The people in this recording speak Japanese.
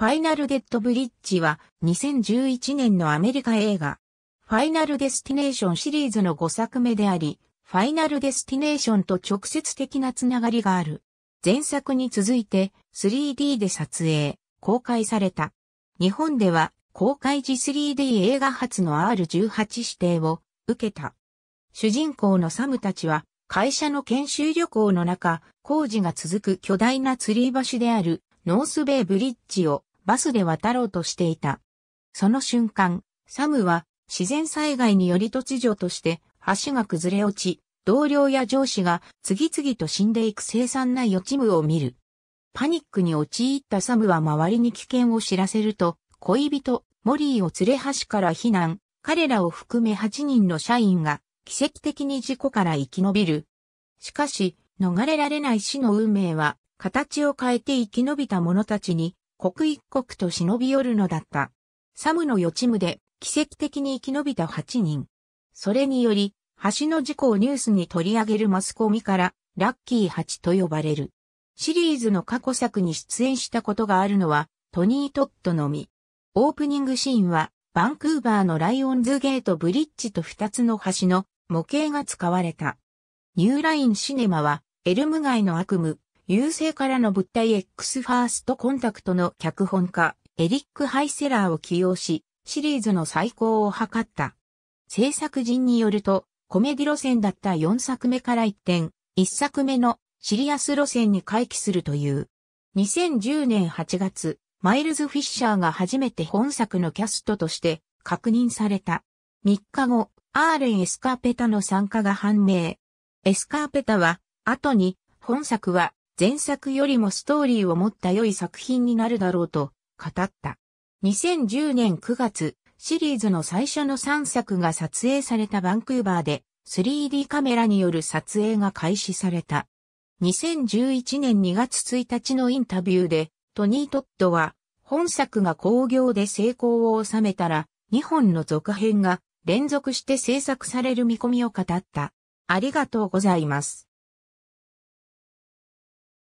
ファイナルデッドブリッジは2011年のアメリカ映画ファイナルデスティネーションシリーズの5作目であり、ファイナルデスティネーションと直接的なつながりがある。前作に続いて 3D で撮影、公開された。日本では公開時 3D 映画初の R18 指定を受けた。主人公のサムたちは会社の研修旅行の中、工事が続く巨大な吊り橋であるノースベイブリッジをバスで渡ろうとしていた。その瞬間、サムは自然災害により突如として橋が崩れ落ち、同僚や上司が次々と死んでいく凄惨な予知夢を見る。パニックに陥ったサムは周りに危険を知らせると、恋人、モリーを連れ橋から避難、彼らを含め8人の社員が奇跡的に事故から生き延びる。しかし、逃れられない死の運命は、形を変えて生き延びた者たちに刻一刻と忍び寄るのだった。サムの予知夢で奇跡的に生き延びた8人。それにより、橋の事故をニュースに取り上げるマスコミから、ラッキー8と呼ばれる。シリーズの過去作に出演したことがあるのは、トニー・トットのみ。オープニングシーンは、バンクーバーのライオンズゲートブリッジと2つの橋の模型が使われた。ニューラインシネマは、エルム街の悪夢、優勢からの物体 X ファーストコンタクトの脚本家、エリック・ハイセラーを起用し、シリーズの再興を図った。制作人によると、コメディ路線だった4作目から一転、1作目のシリアス路線に回帰するという。2010年8月、マイルズ・フィッシャーが初めて本作のキャストとして確認された。3日後、アーレン・エスカーペタの参加が判明。エスカーペタは、後に、本作は前作よりもストーリーを持った良い作品になるだろうと語った。2010年9月、シリーズの最初の3作が撮影されたバンクーバーで 3D カメラによる撮影が開始された。2011年2月1日のインタビューでトニー・トッドは本作が興行で成功を収めたら2本の続編が連続して制作される見込みを語った。ありがとうございます。